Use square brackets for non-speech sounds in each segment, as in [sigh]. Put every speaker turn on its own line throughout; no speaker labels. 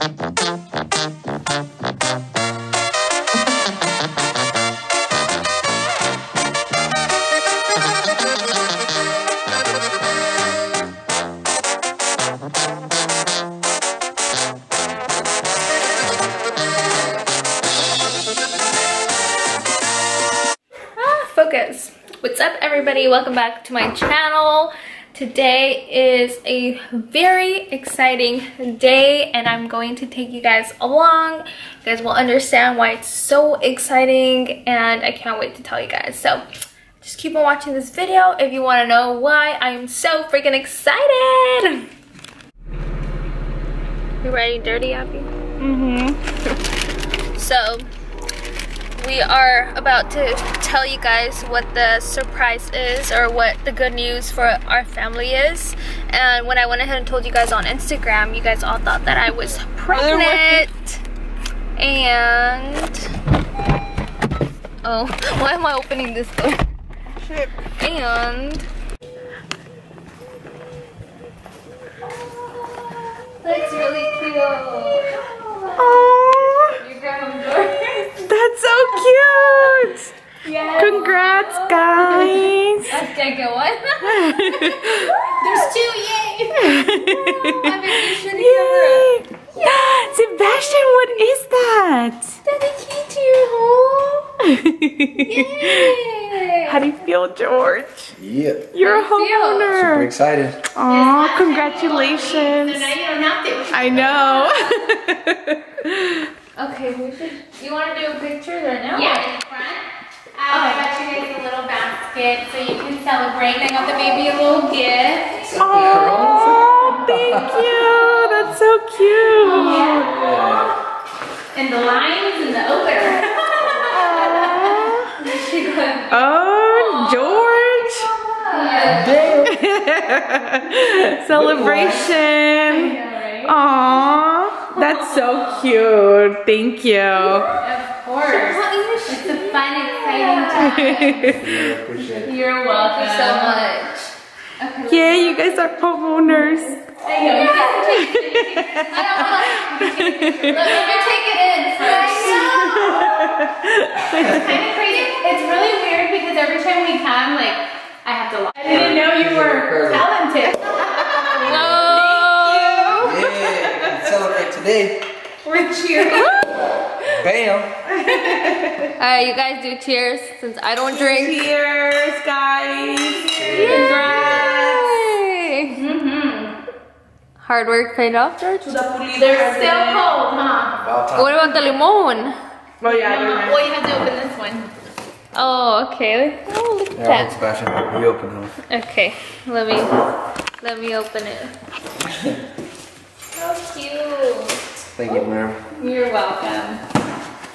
Ah, focus. What's up everybody? Welcome back to my channel. Today is a very exciting day and I'm going to take you guys along. You guys will understand why it's so exciting and I can't wait to tell you guys. So just keep on watching this video if you want to know why I'm so freaking excited. You ready dirty, Abby?
Mm-hmm. [laughs]
So we are about to tell you guys what the surprise is or what the good news for our family is. And when I went ahead and told you guys on Instagram, you guys all thought that I was pregnant. And oh, [laughs] why am I opening this door?
Shit.
And that's really cute.
Oh, that's so cute.
Yes.
Congrats, guys.
Let's get going. There's two, yay! I'm making sure to
Yay. Sebastian, what is that?
Dedicate to your home. [laughs] Yay!
How do you feel, George?
Yeah.
You're a
How do you feel?
Super
homeowner.
excited.
Aw, congratulations.
now you don't have to.
I know. [laughs] [laughs]
Okay, we should. You want to do a picture right now?
Yeah, in front. Um, I got you guys a little basket so you can celebrate. I got the baby a little gift.
Oh, thank you. That's so cute. Yeah.
And the lines and the opener. [laughs]
Oh, George. [laughs] Celebration. Aw, that's so cute. Thank you.
Of course. It's a fun, exciting time.
Yeah, appreciate it.
You're welcome.
Thank you so much.
Yeah, you guys are homeowners.
I know. You guys [laughs] can take pictures. [laughs]
I don't want to. Let me take it in [laughs] first.
It's kind of crazy. It's really weird because every time we come, like, I have to lie. I didn't know you were talented.
Today.
We're cheering. [laughs]
Bam. [laughs]
Alright, you guys do cheers since I don't drink.
Cheers, guys. Congrats.
Yay.
Mm-hmm.
Hard work paid off, George?
They're still cold, huh?
About.
What about the limon?
Oh, yeah, they're.
Well, you have to open this one.
Oh, okay. Oh, look at
Yeah,
that.
Sebastian, we open them.
Okay, let me let me open it. [laughs] How cute.
Thank you, ma'am.
You're welcome.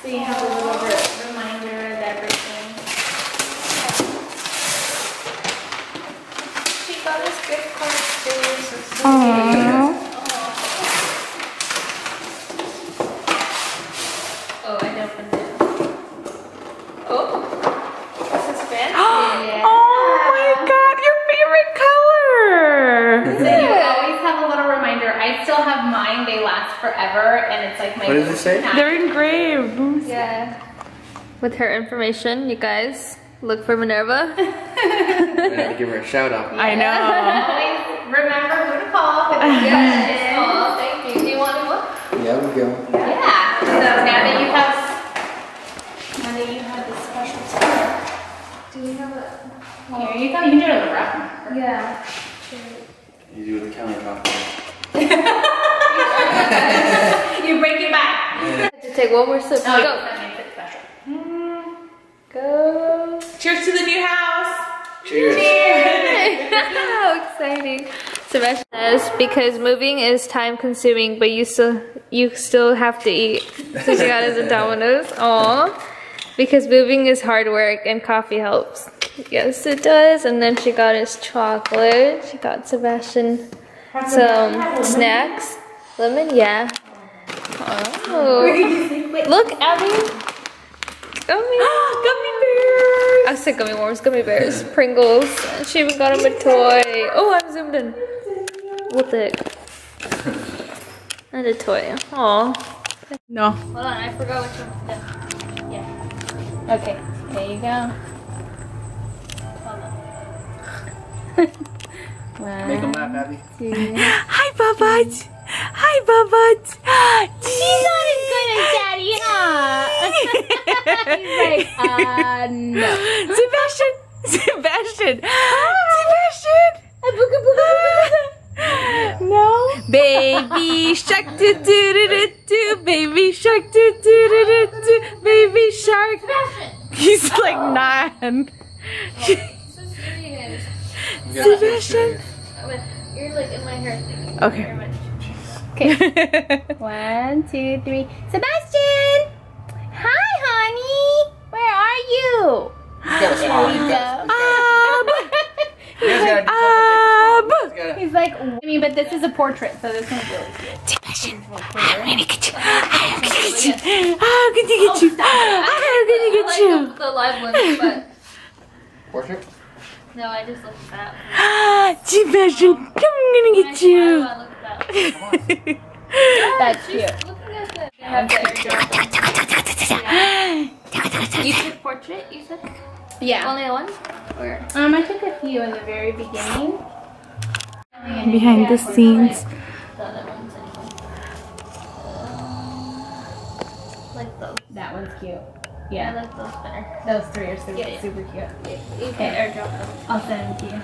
So you have a little re- reminder of everything.
She got us gift cards too. So sweet.
Aw.
Oh, it
say?
They're engraved.
yeah. With her information, you guys look for Minerva. [laughs]
I give her a shout out.
I know.
Always remember who to call.
yes. [laughs] Oh, thank you. Do you want one?
Yeah, we go.
Yeah. So now that you have, now that you have this special time,
Do we have a?
here you go. You can do it on the wrap.
Yeah.
You do it on the countertop. [laughs]
You break your back.
To take one more sip.
Oh,
Go.
that makes it special.
Go.
Cheers to the new house.
Cheers. [laughs]
How exciting. Sebastian says because moving is time consuming, but you still you still have to eat. [laughs] So she got us a Domino's. Aw. Because moving is hard work and coffee helps. Yes, it does. And then she got us chocolate. She got Sebastian some snacks. Lemon, yeah. Oh. Look, Abby. Gummy. [gasps]
Ah, gummy bears.
I said gummy worms, gummy bears, Pringles. She even got him a toy. Oh, I'm zoomed in. What the heck? [laughs] And a toy. Aw.
No.
Hold on, I forgot which one. Yeah. Okay, there you go. Hold
Make them laugh, Abby. [laughs]
Hi, Bubba. Hi, Bubba.
He's not as good as Daddy, [laughs] huh? He's like, uh, no.
Sebastian. Sebastian. Sebastian. [laughs] No. Baby shark do do do do do. Baby shark do do do do do. Baby shark. He's like nine.
So serious.
Sebastian.
You're like in my hair. You
Okay. [laughs]
One, two, three. Sebastian! Hi, honey! Where are you?
You gotta smile. You gotta,
Ab. [laughs]
you guys gotta do
Ab.
something. You gotta-
He's like, I mean, but this is a portrait, so this one's really cute.
Sebastian. Oh, I'm gonna get you. I'm gonna get you. I'm gonna get you. I'm gonna get you.
the, the live ones, [laughs] but
Portrait?
no, I just looked at that. [gasps]
Sebastian, I'm gonna get you.
I looked at that. That's cute. Looking at the, they have the airdrop. You took portrait, you said?
Yeah.
Only one? Or?
Um, I took a few in the very beginning.
Behind the scenes.
The other ones anyway. Like those.
That one's cute.
I
Yeah.
like those better.
Those three are super,
Yeah, yeah.
super cute.
You can airdrop them.
I'll send them to you.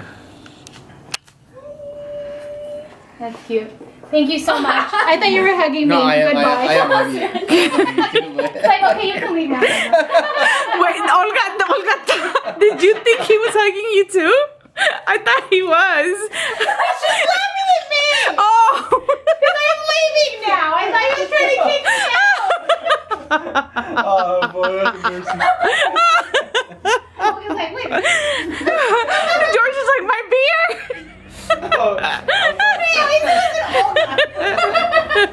That's cute. Thank you so much. I thought you were hugging me.
No, I am. I,
Goodbye.
I am ready. [laughs]
It's like, okay, you can leave now. [laughs]
Wait, Olga, [laughs] Olga, did you think he was hugging you too? I thought he was.
She's laughing at me.
Oh.
I'm leaving now. I thought you were trying to kick me out.
oh boy,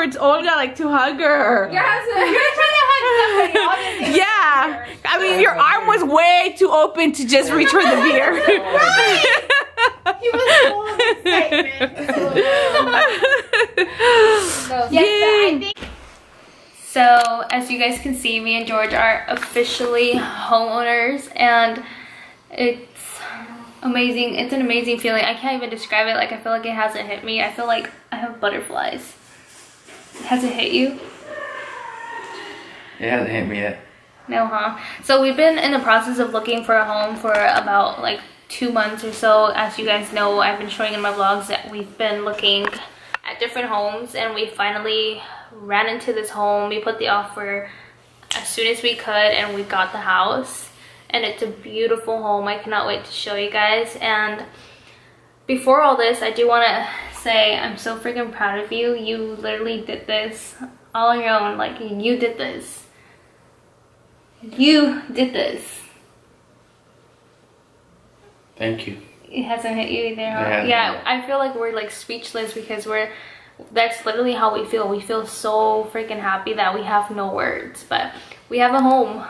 towards Olga, like to hug her.
You're trying to hug somebody.
Yeah. I mean, your arm was way too open to just [laughs] reach for the beer. [laughs]
He was full of excitement.
So, [laughs]
Yes, but I think
So, as you guys can see, me and George are officially homeowners, and it's amazing. It's an amazing feeling. I can't even describe it. Like, I feel like it hasn't hit me. I feel like I have butterflies. Has it hit you?
It hasn't hit me yet.
No, huh? So we've been in the process of looking for a home for about like two months or so. As you guys know, I've been showing in my vlogs that we've been looking at different homes and we finally ran into this home. We put the offer as soon as we could and we got the house. And it's a beautiful home. I cannot wait to show you guys. And before all this, I do want to say I'm so freaking proud of you. You literally did this all on your own. Like, you did this. You did this.
Thank you.
It hasn't hit you either, huh?
It hasn't.
Yeah, I feel like we're like speechless because we're that's literally how we feel. We feel so freaking happy that we have no words. But we have a home.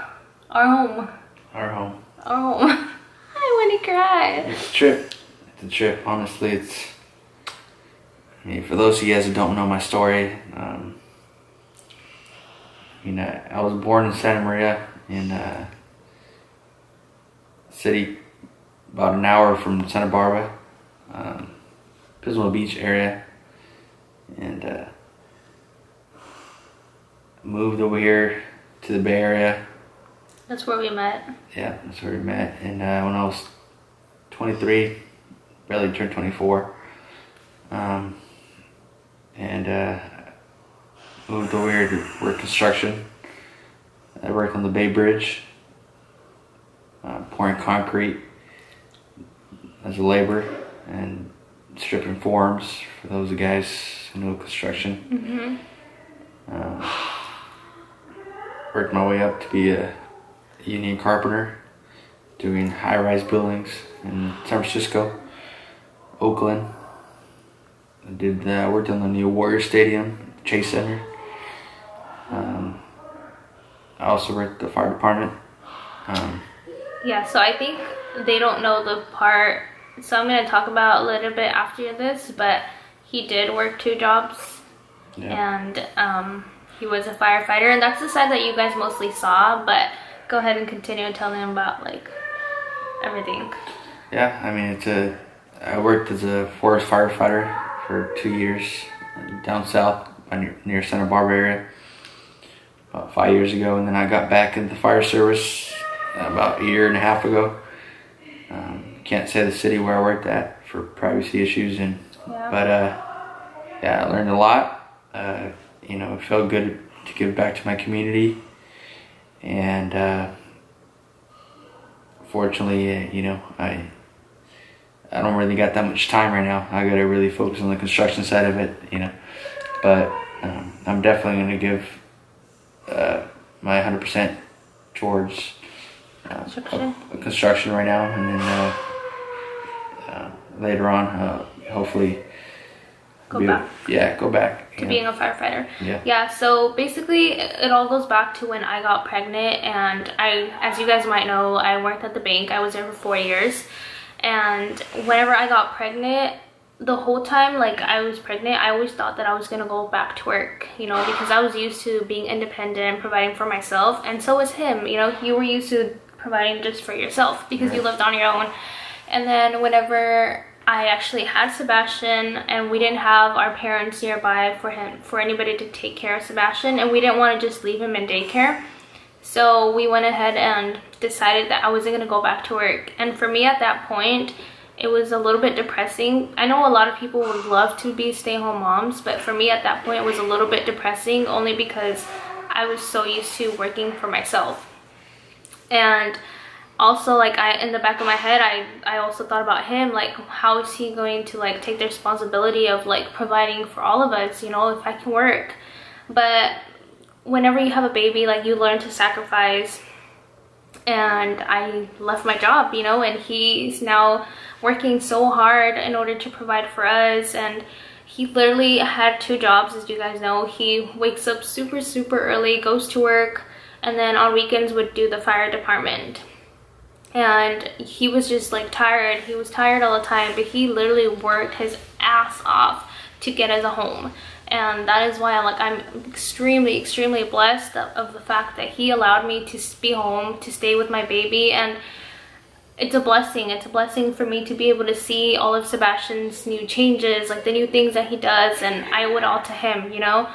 Our home.
Our home.
Our home. I want to cry.
It's a a trip. Honestly, it's. I mean, for those of you guys who don't know my story, um, you know, I was born in Santa Maria in uh, city about an hour from Santa Barbara, um, Pismo Beach area, and uh, moved over here to the Bay Area.
That's where we met.
Yeah, that's where we met. And uh, when I was 23, barely turned 24, um, and uh, moved over here to work construction. I worked on the Bay Bridge, uh, pouring concrete as a laborer, and stripping forms for those guys who know construction. Um, worked my way up to be a union carpenter, doing high-rise buildings in San Francisco, Oakland. I did uh, worked on the new Warrior Stadium, Chase Center. Um, I also worked at the fire department. Um,
Yeah, so I think they don't know the part. So I'm going to talk about a little bit after this, but he did work two jobs
yeah.
and um, he was a firefighter, and that's the side that you guys mostly saw. But go ahead and continue and tell them about like everything.
Yeah, I mean, it's a. I worked as a forest firefighter for two years down south near, near Santa Barbara area about five years ago, and then I got back into the fire service about a year and a half ago. Um, can't say the city where I worked at for privacy issues, and
Yeah.
but uh, yeah, I learned a lot. Uh, you know, it felt good to give back to my community, and uh, fortunately, uh, you know, I I don't really got that much time right now. I got to really focus on the construction side of it, you know. But um, I'm definitely going to give uh, my 100% towards uh,
Construction?
uh, construction right now, and then uh, uh, later on, uh, hopefully,
Go
be-
back.
Yeah, go back.
to
you
being
know.
a firefighter.
Yeah.
Yeah, so basically it it all goes back to when I got pregnant and I as you guys might know, I worked at the bank. I was there for 4 years. And whenever I got pregnant, the whole time like I was pregnant, I always thought that I was going to go back to work, you know, because I was used to being independent and providing for myself, and so was him, you know. You were used to providing just for yourself because you lived on your own. And then whenever I actually had Sebastian and we didn't have our parents nearby for him for anybody to take care of Sebastian and we didn't want to just leave him in daycare. So we went ahead and decided that I wasn't going to go back to work. And for me at that point, it was a little bit depressing. I know a lot of people would love to be stay-home moms, but for me at that point it was a little bit depressing only because I was so used to working for myself and also like i in the back of my head i i also thought about him like how is he going to like take the responsibility of like providing for all of us you know if i can work but whenever you have a baby like you learn to sacrifice. And i left my job you know and he's now working so hard in order to provide for us. And he literally had two jobs as you guys know. He wakes up super super early goes to work and then on weekends would do the fire department. And he was just like tired. He was tired all the time but he literally worked his ass off to get us a home and that is why I'm like i'm extremely extremely blessed of, the fact that he allowed me to be home to stay with my baby. And it's a blessing. It's a blessing for me to be able to see all of sebastian's new changes like the new things that he does. And i owe it all to him you know?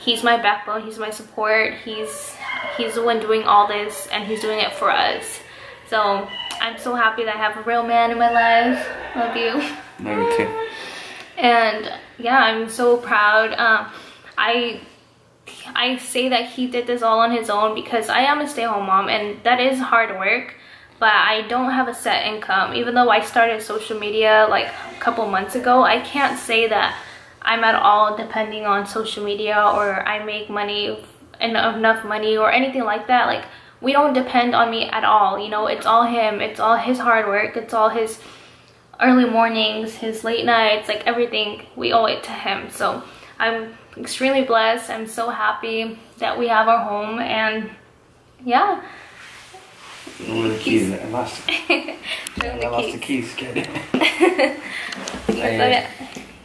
He's my backbone. He's my support. He's he's the one doing all this and he's doing it for us. So i'm so happy that i have a real man in my life. Love you.
Too.
and yeah i'm so proud. Um i i say that he did this all on his own because i am a stay-at-home mom and that is hard work but i don't have a set income. Even though i started social media like a couple months ago i can't say that i'm at all depending on social media or i make money en- enough money or anything like that. Like we don't depend on me at all you know? It's all him. It's all his hard work. It's all his early mornings, his late nights, like everything, we owe it to him. So I'm extremely blessed. I'm so happy that we have our home and yeah.
Are the keys? I lost, [laughs] I lost the
keys.
keys. Kid. [laughs]
Yeah.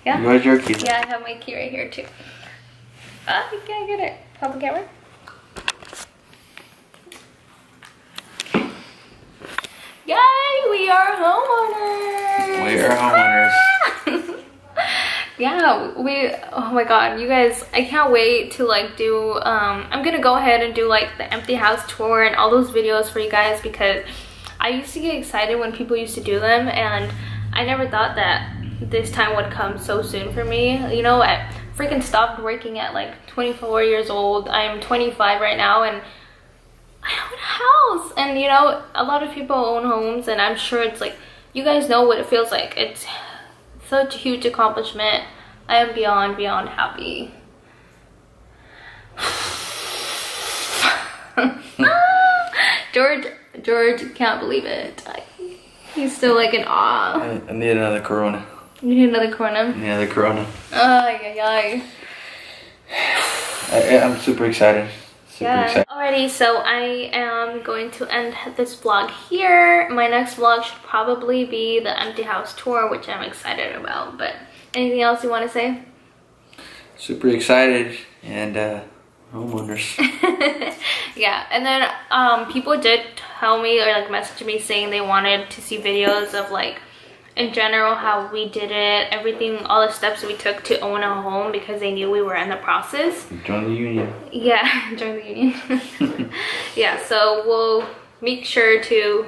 Yeah.
Where's your keys?
Yeah, I have my key right here too. Ah, you can't get it. Hold the camera. Yay, we are homeowners.
We are homeowners. [laughs]
yeah we oh my god you guys i can't wait to like do um i'm gonna go ahead and do like the empty house tour and all those videos for you guys because i used to get excited when people used to do them and i never thought that this time would come so soon for me you know i freaking stopped working at like 24 years old i'm 25 right now and I own a house and you know a lot of people own homes and I'm sure it's like you guys know what it feels like it's such a huge accomplishment. I am beyond, beyond happy. [laughs] George, George can't believe it. He's still like in awe.
I, I need another Corona.
You need another corner.
Yeah, the Corona.
Ay, ay, ay.
I, I'm super excited.
Yeah. Alrighty, so I am going to end this vlog here. My next vlog should probably be the empty house tour, which I'm excited about. But anything else you want to say?
Super excited and uh, homeowners. [laughs]
yeah, and then um, people did tell me or like message me saying they wanted to see videos of like in general how we did it, everything, all the steps we took to own a home because they knew we were in the process.
Join the union.
Yeah, [laughs] join the union. [laughs] yeah, so we'll make sure to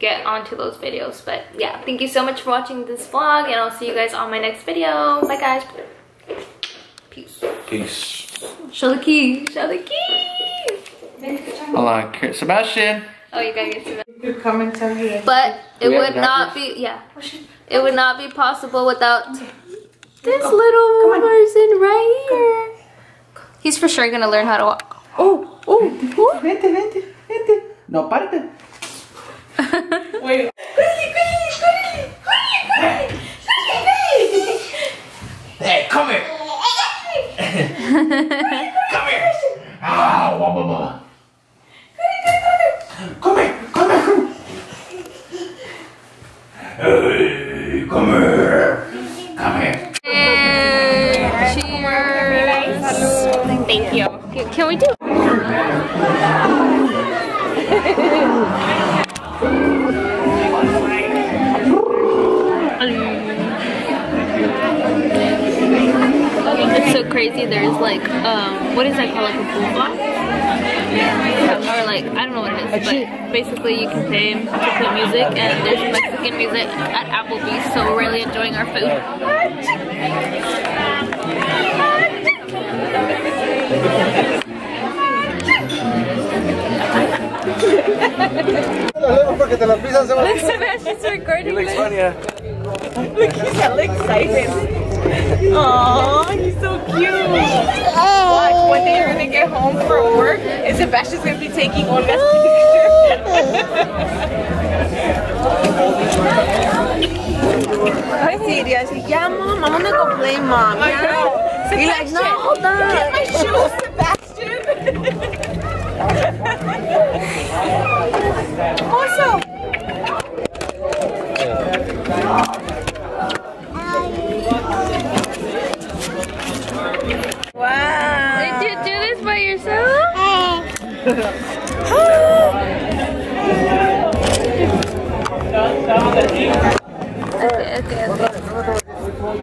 get onto those videos. But yeah, thank you so much for watching this vlog and I'll see you guys on my next video. Bye guys. Peace.
Peace.
Show the key. Show the key.
Hold on, Sebastian.
Oh, you gotta get to that.
Your comments are here.
But it
We
would not
doctors?
be, yeah. It would not be possible without this little person right here. He's for sure gonna learn how to walk.
Oh, oh, oh. vente, vente, vente. No, párate. [laughs]
Wait.
Hey, come here. [laughs] come here. Ah, wah, wah, wah. Come here, come here. Come here. Come here.
Cheers. Thank you. Can- we do? It's so crazy. There's like, um, what is that called? Like a boombox? Or like, I don't know what it is, but basically you can pay to play music and there's Mexican music at Applebee's, so we're really enjoying our food.
porque te las pisas se van.
Sebastian's recording
Looks funny, huh?
Look, he's all excited. Aww, he's so cute. Watch, one day you're gonna get home from work and Sebastian's gonna be taking Olga's picture. Ay, Siri, así, ya, mom, I'm gonna go play, mom. Yeah. You're like, no, hold on. Get my shoes, Sebastian.
Okay, okay, okay.